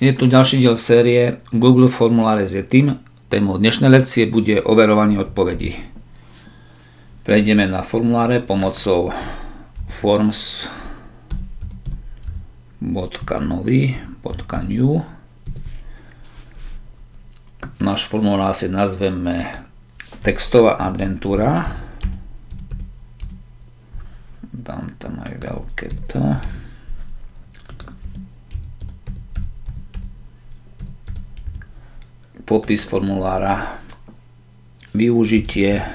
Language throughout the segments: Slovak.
Je tu ďalší diel série Google formuláre s Yetim. Témou dnešnej lekcie bude overovanie odpovedí. Prejdeme na formuláre pomocou forms.nový.new Náš formulár si nazveme textová adventúra. Dám tam aj veľké to. Popis formulára, využitie.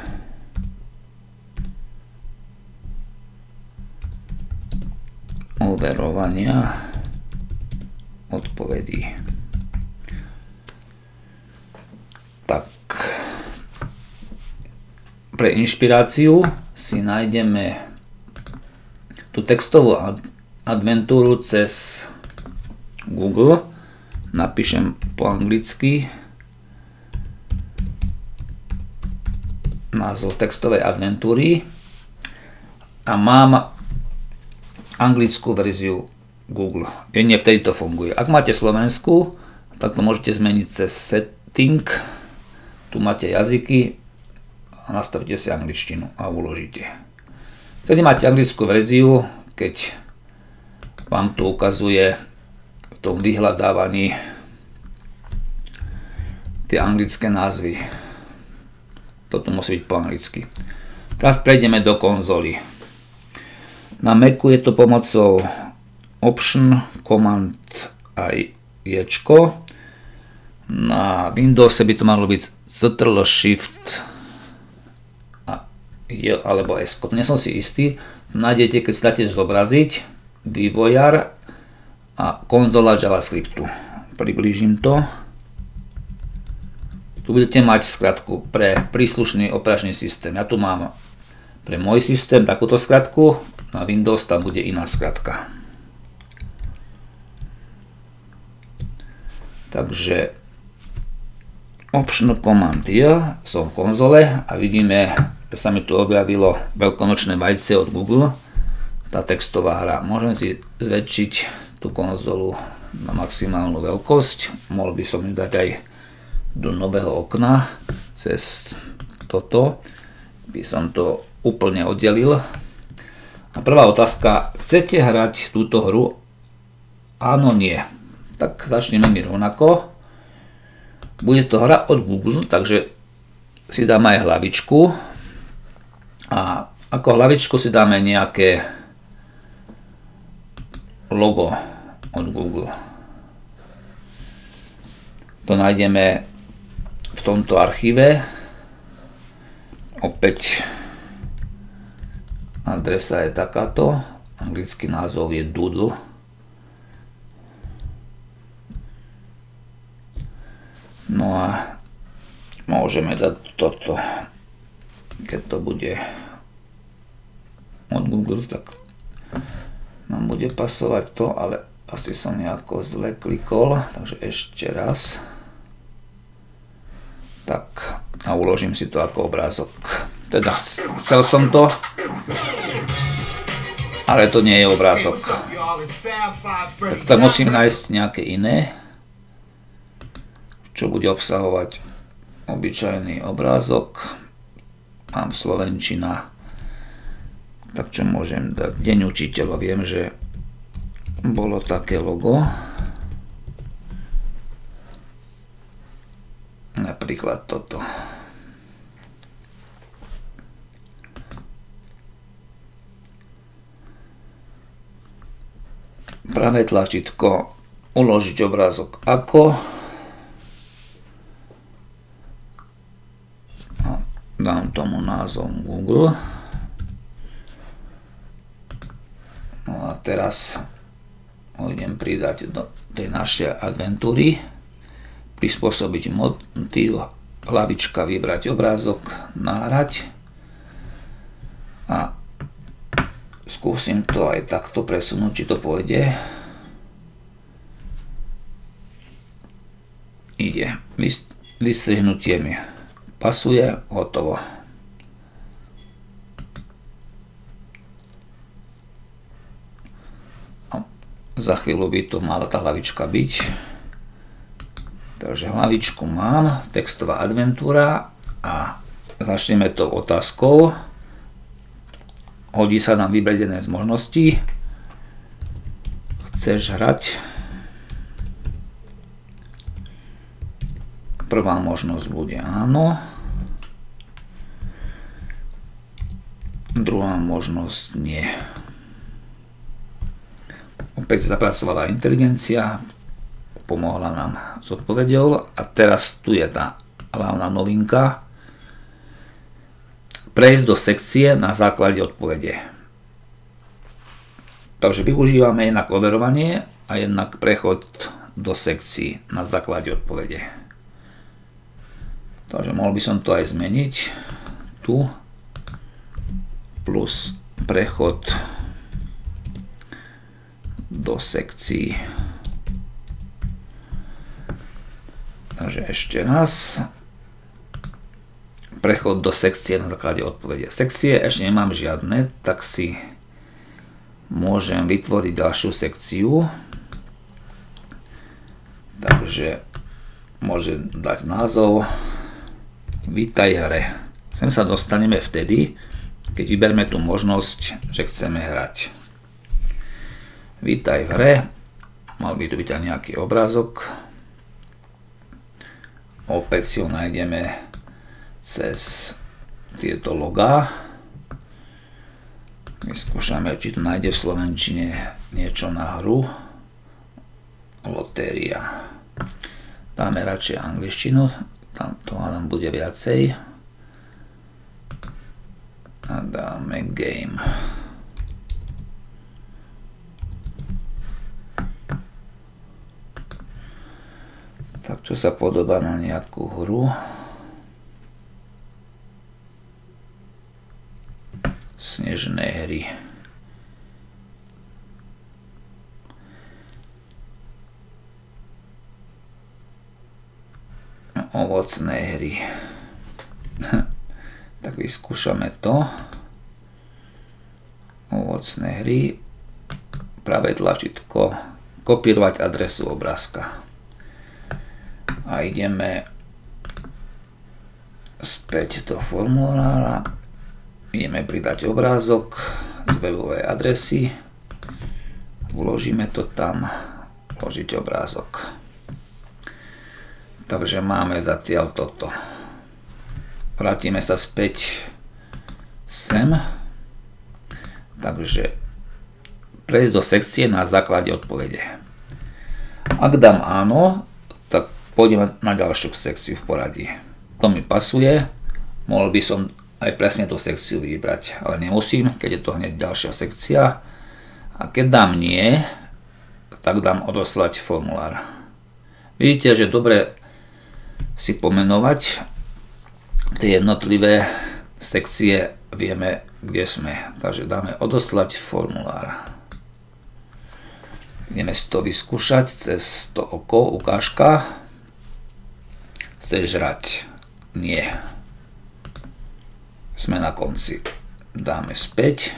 Overovania. Odpovedí. Tak, pre inšpiráciu si nájdeme tú textovú adventúru cez Google. Napíšem po anglicky názov textovej adventúry a mám anglickú verziu Google. Jedine vtedy to funguje. Ak máte Slovensku, tak to môžete zmeniť cez setting. Tu máte jazyky a nastavíte si angličtinu a uložíte. Vtedy máte anglickú verziu, keď vám tu ukazuje v tom vyhľadávaní tie anglické názvy. Toto musí byť po anglicky. Teraz prejdeme do konzoly. Na Macu je to pomocou Option, Command aj Ječko. Na Windows by to malo byť Ctrl Shift a J alebo S. Nie som si istý. Nájdete, keď státe zobraziť vývojar a konzola JavaScriptu. Priblížim to. Tu budete mať skratku pre príslušný operačný systém. Ja tu mám pre môj systém takúto skratku, na Windows tam bude iná skratka. Takže Option Command J som v konzole a vidíme, že sa mi tu objavilo veľkonočné vajce od Google, tá textová hra. Môžem si zväčšiť tú konzolu na maximálnu veľkosť, mohol by som ju dať aj do nového okna cez toto by som to úplne oddelil. A prvá otázka, chcete hrať túto hru? Áno, nie. Tak začneme mi rovnako. Bude to hra od Google, takže si dáme aj hlavičku. A ako hlavičku si dáme nejaké logo od Google. To nájdeme tomto archíve. Opäť adresa je takáto. Anglický názov je Doodle. No a môžeme dať toto. Keď to bude od Google, tak nám bude pasovať to, ale asi som nejako zle klikol, takže ešte raz tak a uložím si to ako obrázok. Teda chcel som to, ale to nie je obrázok. Tak, tak musím nájsť nejaké iné, čo bude obsahovať obyčajný obrázok. Mám Slovenčina. Tak čo môžem dať? Deň učiteľa. Viem, že bolo také logo. Napríklad toto. Pravé tlačítko. Uložiť obrázok ako. A dám tomu názov Google. No a teraz ho idem pridať do tej našej adventúry prispôsobiť motív, hlavička, vybrať obrázok, nahrať a skúsim to aj takto presunúť, či to pôjde. Ide. Vystrihnutie mi pasuje, hotovo. za chvíľu by to mala tá hlavička byť. Takže hlavičku mám, textová adventúra a začneme to otázkou. Hodí sa nám vybrať z možností. Chceš hrať? Prvá možnosť bude áno. Druhá možnosť nie. Opäť zapracovala inteligencia, pomohla nám s odpovedou a teraz tu je tá hlavná novinka. Prejsť do sekcie na základe odpovede. Takže využívame jednak overovanie a jednak prechod do sekcií na základe odpovede. Takže mohol by som to aj zmeniť. Tu plus prechod do sekcií. Takže ešte raz. Prechod do sekcie na základe odpovede. Sekcie ešte nemám žiadne, tak si môžem vytvoriť ďalšiu sekciu. Takže môžem dať názov Vítaj hre. Sem sa dostaneme vtedy, keď vyberme tú možnosť, že chceme hrať. Vítaj v hre. Mal by tu byť aj nejaký obrázok opäť si ho nájdeme cez tieto logá. Vyskúšame, či tu nájde v Slovenčine niečo na hru. Lotéria. Dáme radšej angličtinu, tam to nám bude viacej. A dáme game. Tak čo sa podobá na nejakú hru? Snežné hry. Ovocné hry. tak vyskúšame to. Ovocné hry. Pravé tlačítko. Kopírovať adresu obrázka a ideme späť do formulára. Ideme pridať obrázok z webovej adresy. Vložíme to tam. Vložiť obrázok. Takže máme zatiaľ toto. Vrátime sa späť sem. Takže prejsť do sekcie na základe odpovede. Ak dám áno Pôjdeme na ďalšiu sekciu v poradí. To mi pasuje, mohol by som aj presne tú sekciu vybrať, ale nemusím, keď je to hneď ďalšia sekcia. A keď dám nie, tak dám odoslať formulár. Vidíte, že dobre si pomenovať tie jednotlivé sekcie, vieme, kde sme. Takže dáme odoslať formulár. Ideme si to vyskúšať cez to oko, ukážka. Chceš žrať? Nie. Sme na konci. Dáme späť.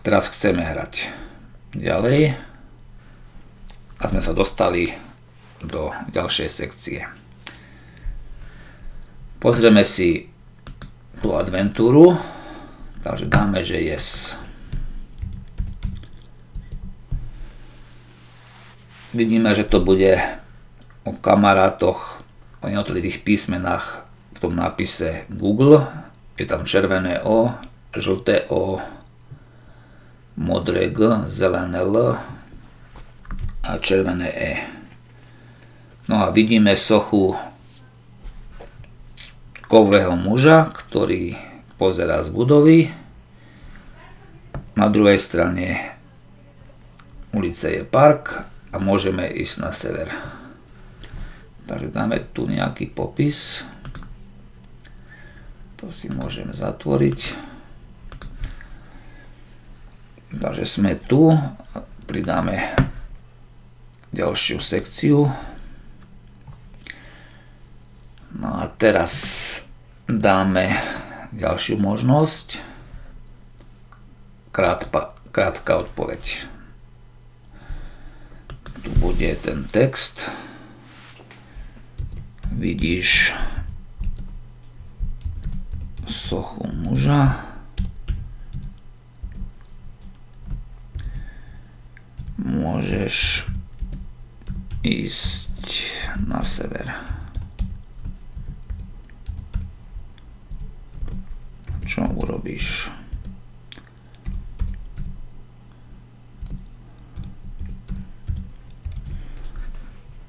Teraz chceme hrať ďalej. A sme sa dostali do ďalšej sekcie. Pozrieme si tú adventúru. Takže dáme, že yes. Vidíme, že to bude o kamarátoch o jednotlivých písmenách v tom nápise Google. Je tam červené O, žlté O, modré G, zelené L a červené E. No a vidíme sochu kového muža, ktorý pozerá z budovy. Na druhej strane ulice je park a môžeme ísť na sever. Takže dáme tu nejaký popis. To si môžem zatvoriť. Takže sme tu. Pridáme ďalšiu sekciu. No a teraz dáme ďalšiu možnosť. Krátka, odpoveď. Tu bude ten text. Vidíš sochu muža. Môžeš ísť na sever. Čo urobíš?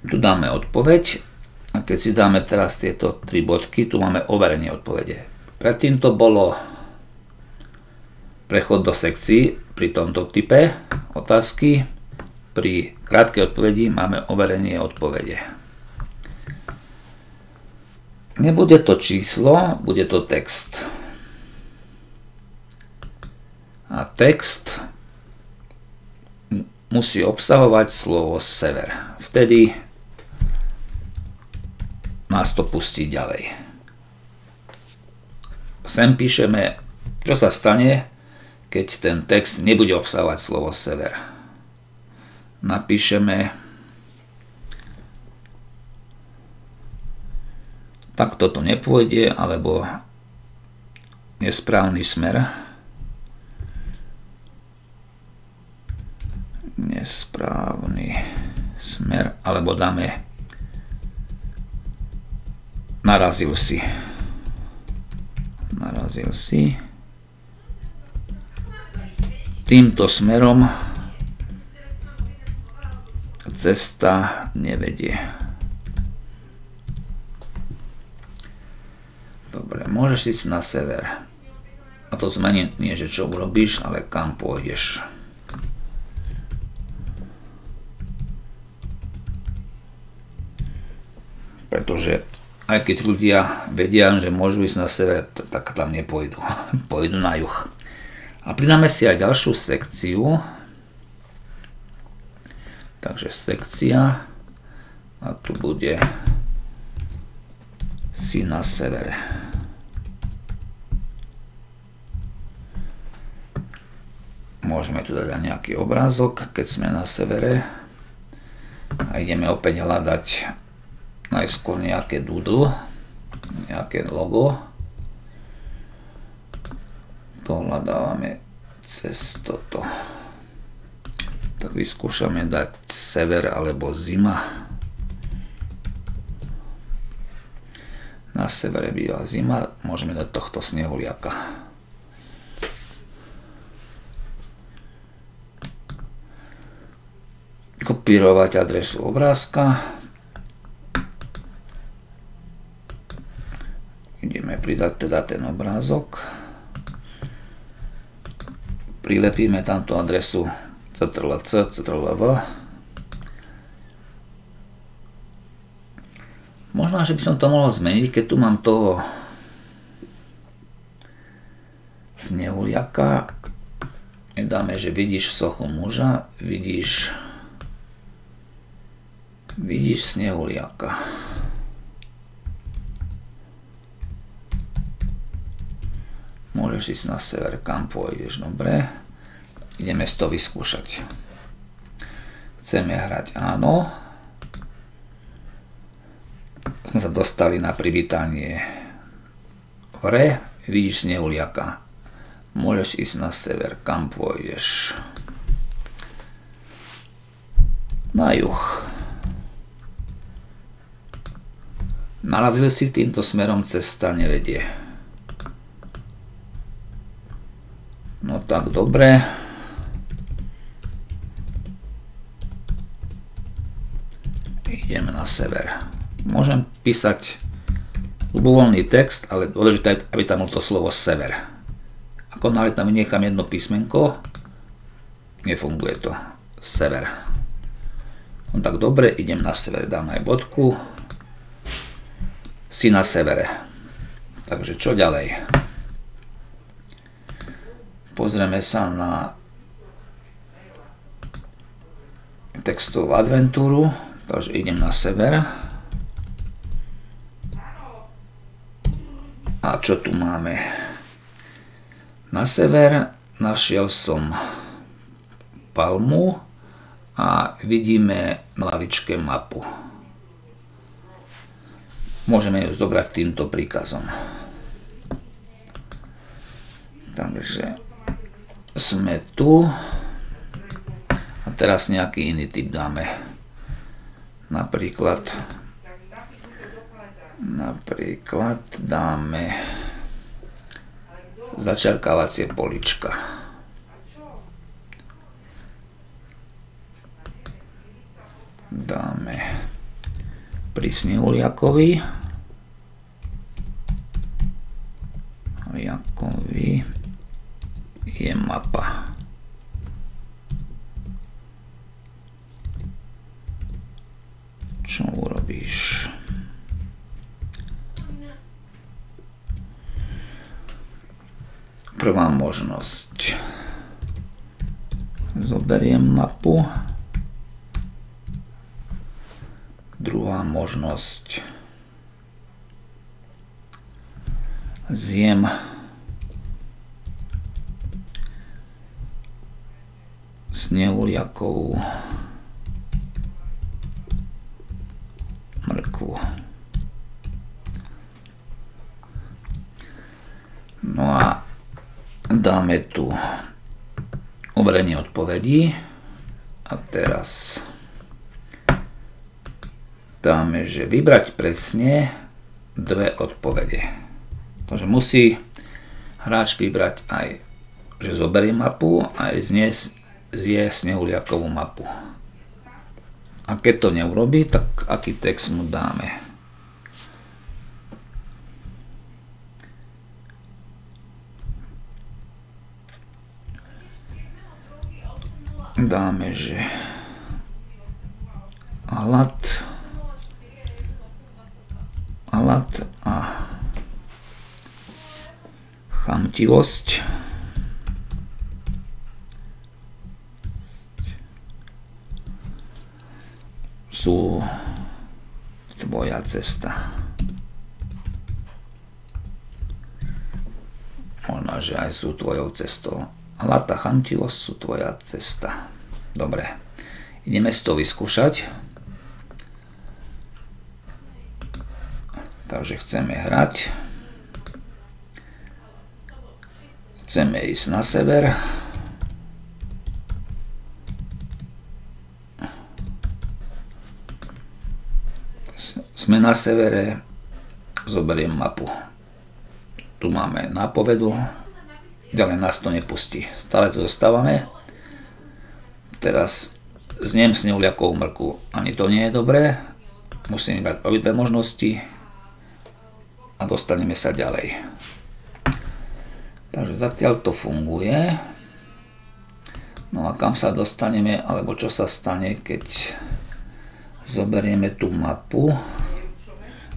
Tu dáme odpoveď keď si dáme teraz tieto tri bodky, tu máme overenie odpovede. Predtým to bolo prechod do sekcií pri tomto type otázky. Pri krátkej odpovedi máme overenie odpovede. Nebude to číslo, bude to text. A text musí obsahovať slovo sever. Vtedy nás to pustí ďalej. Sem píšeme, čo sa stane, keď ten text nebude obsahovať slovo sever. Napíšeme tak toto nepôjde, alebo nesprávny smer. Nesprávny smer, alebo dáme narazil si. Narazil si. Týmto smerom cesta nevedie. Dobre, môžeš ísť na sever. A to zmení nie, že čo urobíš, ale kam pôjdeš. Pretože aj keď ľudia vedia, že môžu ísť na sever, tak tam nepôjdu. Pôjdu na juh. A pridáme si aj ďalšiu sekciu. Takže sekcia a tu bude si na severe. Môžeme tu dať aj nejaký obrázok, keď sme na severe. A ideme opäť hľadať najskôr nejaké doodle, nejaké logo. To hľadávame cez toto. Tak vyskúšame dať sever alebo zima. Na severe býva zima, môžeme dať tohto snehuliaka. Kopírovať adresu obrázka. Pridať teda ten obrázok. Prilepíme tamto adresu ctrl-c, ctrl-v. Možno, že by som to mohol zmeniť, keď tu mám toho snehuliaka. Dáme, že vidíš sochu muža, vidíš vidíš snehuliaka. Môžeš ísť na sever, kam pôjdeš, dobre. Ideme to vyskúšať. Chceme hrať áno. Sme sa dostali na privítanie hore. Vidíš snehuliaka. Môžeš ísť na sever, kam pôjdeš. Na juh. Narazil si týmto smerom, cesta nevedie. No tak, dobre. Ideme na sever. Môžem písať ľubovoľný text, ale dôležité je, aby tam bolo to slovo sever. Ako náhle tam vynechám jedno písmenko, nefunguje to. Sever. No tak dobre, idem na sever, dám aj bodku. Si na severe. Takže čo ďalej? Pozrieme sa na textovú adventúru, takže idem na sever. A čo tu máme? Na sever našiel som palmu a vidíme na lavičke mapu. môžeme ju zobrať týmto príkazom. Takže sme tu a teraz nejaký iný typ dáme. Napríklad napríklad dáme začerkávacie polička. Dáme pri snehuliakovi Jakovi je mapa. Čo urobíš? Prvá možnosť. Zoberiem mapu. Druhá možnosť. Zjem snehuliakovú mrkvu. No a dáme tu overenie odpovedí a teraz dáme, že vybrať presne dve odpovede. Takže musí hráč vybrať aj, že zoberie mapu, aj znie zje snehuliakovú mapu. A keď to neurobí, tak aký text mu dáme? Dáme, že hlad, hlad a chamtivosť sú tvoja cesta. Možno, že aj sú tvojou cestou. Hlata chamtivosť sú tvoja cesta. Dobre, ideme si to vyskúšať. Takže chceme hrať. Chceme ísť na sever. Sme na severe, zoberiem mapu. Tu máme nápovedu, ďalej nás to nepustí. Stále to zostávame. Teraz zniem s neuliakovú mrku. Ani to nie je dobré. Musím brať obidve možnosti a dostaneme sa ďalej. Takže zatiaľ to funguje. No a kam sa dostaneme, alebo čo sa stane, keď zoberieme tú mapu.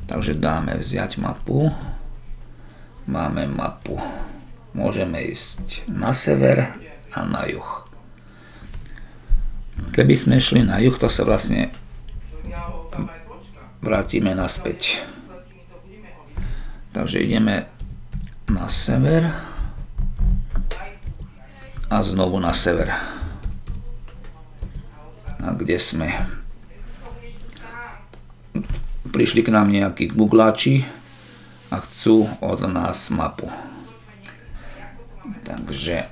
Takže dáme vziať mapu. Máme mapu. Môžeme ísť na sever a na juh. Keby sme šli na juh, to sa vlastne vrátime naspäť. Takže ideme na sever a znovu na sever. A kde sme? prišli k nám nejakí googláči a chcú od nás mapu. Takže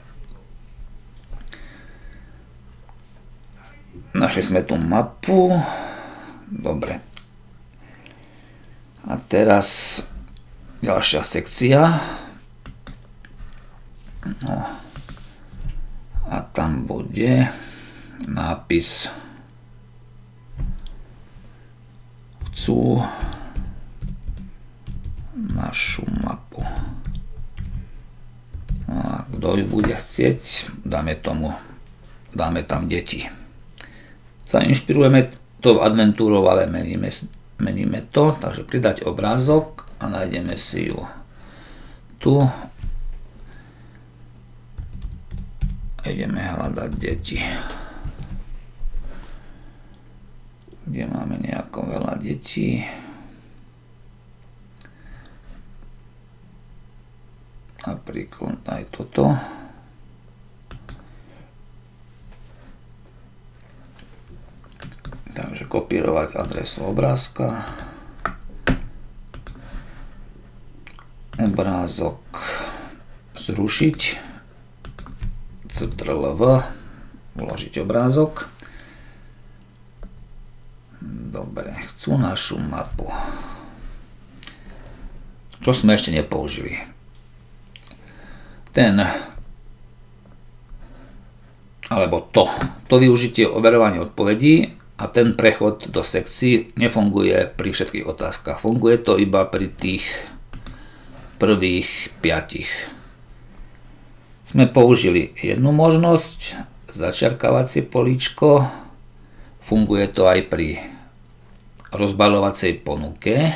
našli sme tú mapu. Dobre. A teraz ďalšia sekcia. No. A tam bude nápis chcú našu mapu. No a kto ju bude chcieť, dáme tomu, dáme tam deti. Sa inšpirujeme tou adventúrou, ale meníme, meníme to, takže pridať obrázok a nájdeme si ju tu. Ideme hľadať deti. kde máme nejako veľa detí. Napríklad aj toto. Takže kopírovať adresu obrázka. obrázok zrušiť, CTRL-V, uložiť obrázok. Dobre, chcú našu mapu. Čo sme ešte nepoužili? Ten alebo to. To využitie overovania odpovedí a ten prechod do sekcií nefunguje pri všetkých otázkach. Funguje to iba pri tých prvých piatich. Sme použili jednu možnosť, začiarkávacie políčko. Funguje to aj pri rozbalovacej ponuke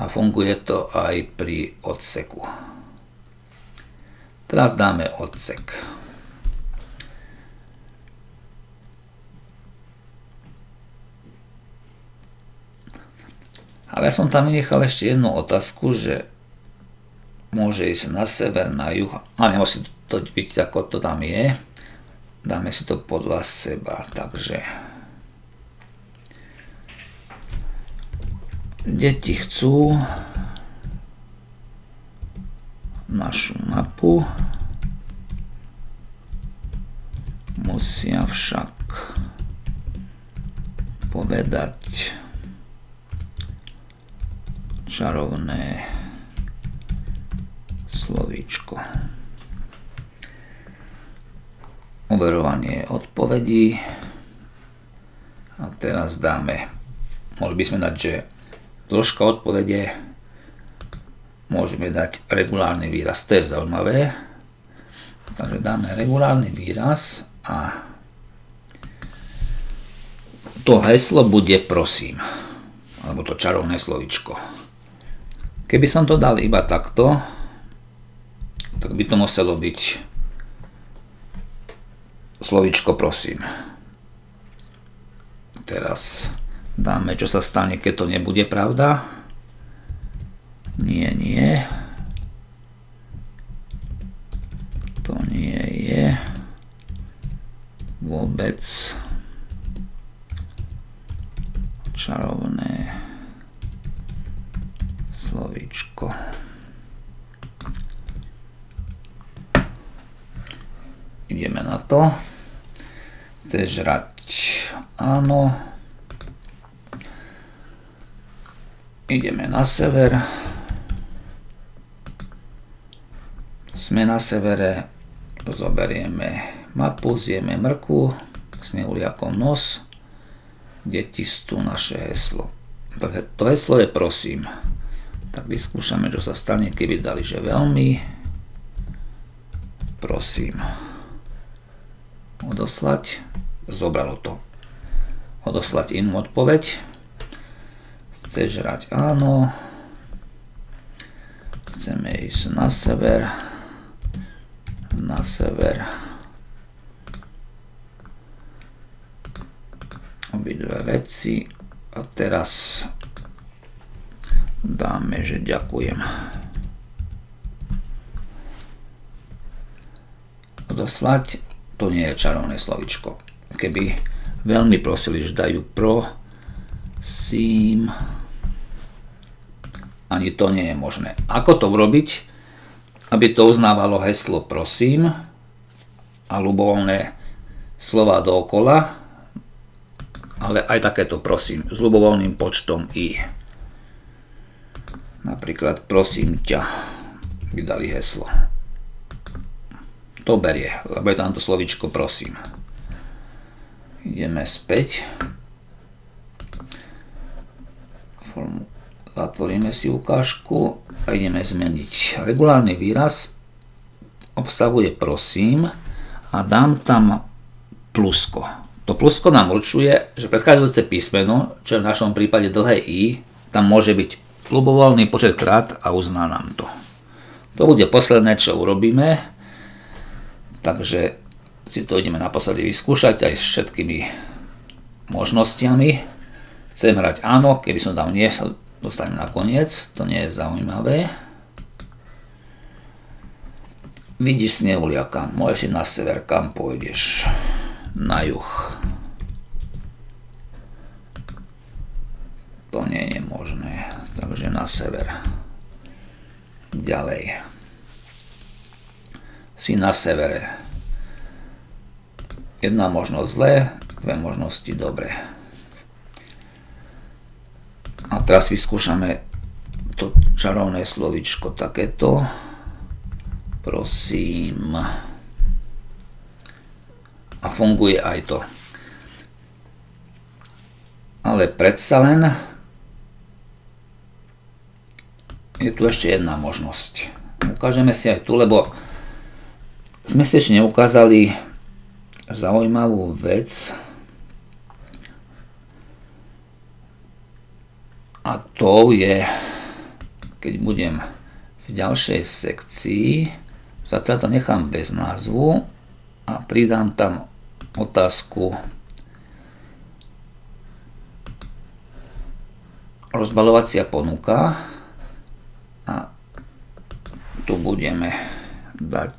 a funguje to aj pri odseku. Teraz dáme odsek. Ale ja som tam vynechal ešte jednu otázku, že môže ísť na sever, na juh, ale nemusí to byť ako to tam je. Dáme si to podľa seba, takže deti chcú našu mapu, musia však povedať čarovné slovíčko. Overovanie odpovedí. A teraz dáme, mohli by sme dať, že dĺžka odpovede môžeme dať regulárny výraz. To je zaujímavé. Takže dáme regulárny výraz a to heslo bude prosím, alebo to čarovné slovičko. Keby som to dal iba takto, tak by to muselo byť slovičko prosím. Teraz dáme, čo sa stane, keď to nebude pravda. Nie, nie. To nie je vôbec čarovné slovíčko. Ideme na to. Chceš žrať? Áno. Ideme na sever. Sme na severe. Zoberieme mapu, zjeme mrku, s neuliakom nos. Deti sú naše heslo. To heslo je prosím. Tak vyskúšame, čo sa stane, keby dali, že veľmi. Prosím. Odoslať. Zobralo to. Odoslať inú odpoveď. Chceš hrať áno. Chceme ísť na sever. Na sever. Obidve veci. A teraz dáme, že ďakujem. Odoslať, to nie je čarovné slovičko. Keby veľmi prosili, že dajú pro, sim, ani to nie je možné. Ako to urobiť, aby to uznávalo heslo prosím a ľubovoľné slova dookola, ale aj takéto prosím s ľubovoľným počtom i. Napríklad prosím ťa, by dali heslo. To berie, lebo je tam to slovičko prosím. Ideme späť. Formu. Zatvoríme si ukážku a ideme zmeniť. Regulárny výraz obsahuje prosím a dám tam plusko. To plusko nám určuje, že predchádzajúce písmeno, čo je v našom prípade dlhé i, tam môže byť ľubovoľný počet krát a uzná nám to. To bude posledné, čo urobíme, takže si to ideme naposledy vyskúšať aj s všetkými možnosťami. Chcem hrať áno, keby som tam nie, dostanem na koniec, to nie je zaujímavé. Vidíš snehuliaka, môžeš ísť na sever, kam pôjdeš, na juh. To nie je možné. Takže na sever. Ďalej. Si na severe. Jedna možnosť zlé, dve možnosti dobre. A teraz vyskúšame to čarovné slovičko takéto. Prosím. A funguje aj to. Ale predsa len je tu ešte jedna možnosť. Ukážeme si aj tu, lebo sme si ešte neukázali zaujímavú vec. A to je, keď budem v ďalšej sekcii, zatiaľ to nechám bez názvu a pridám tam otázku rozbalovacia ponuka a tu budeme dať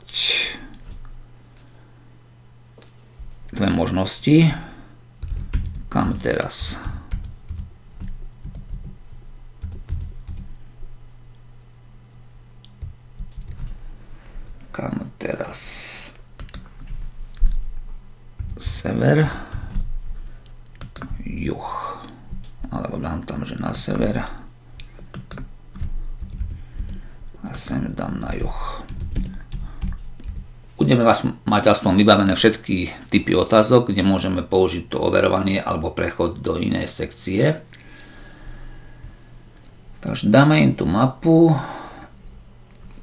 dve možnosti. Kam teraz? Kam teraz? Sever. Juh. Alebo dám tam, že na sever. A sem dám na juh. Budeme vás mať aspoň vybavené všetky typy otázok, kde môžeme použiť to overovanie alebo prechod do inej sekcie. Takže dáme im tú mapu.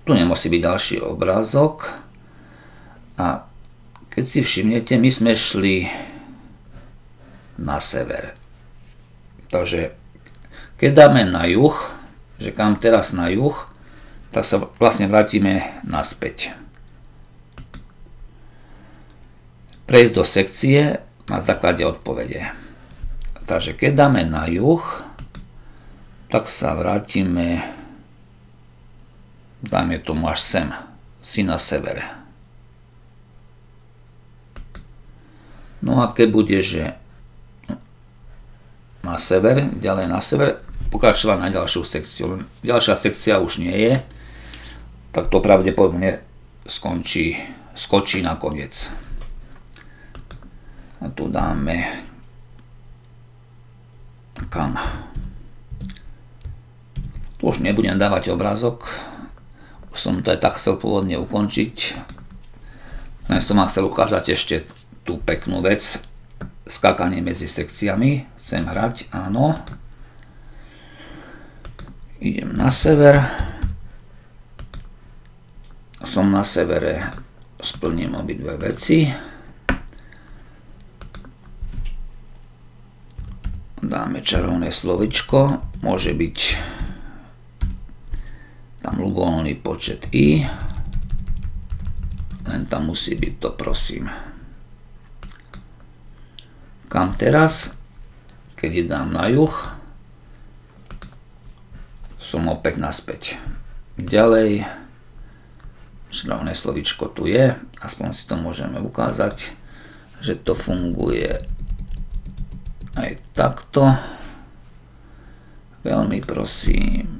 Tu nemusí byť ďalší obrázok. A keď si všimnete, my sme šli na sever. Takže keď dáme na juh, že kam teraz na juh, tak sa vlastne vrátime naspäť. prejsť do sekcie na základe odpovede. Takže keď dáme na juh, tak sa vrátime, dáme tomu až sem, si na severe. No a keď bude, že na sever, ďalej na sever, pokračovať na ďalšiu sekciu. Ďalšia sekcia už nie je, tak to pravdepodobne skončí, skočí na koniec. A tu dáme kam. Tu už nebudem dávať obrázok. Som to aj tak chcel pôvodne ukončiť. Len som vám chcel ukázať ešte tú peknú vec. Skákanie medzi sekciami. Chcem hrať, áno. Idem na sever. Som na severe. Splním obidve veci. dáme čarovné slovičko, môže byť ľubovolný počet i, len tam musí byť to prosím. Kam teraz? Keď dám na juh, som opäť naspäť. Ďalej, čarovné slovičko tu je, aspoň si to môžeme ukázať, že to funguje aj takto. Veľmi prosím.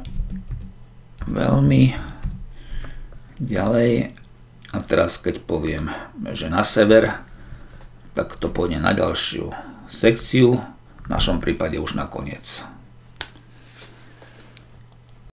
Veľmi. Ďalej. A teraz keď poviem, že na sever, tak to pôjde na ďalšiu sekciu, v našom prípade už na koniec.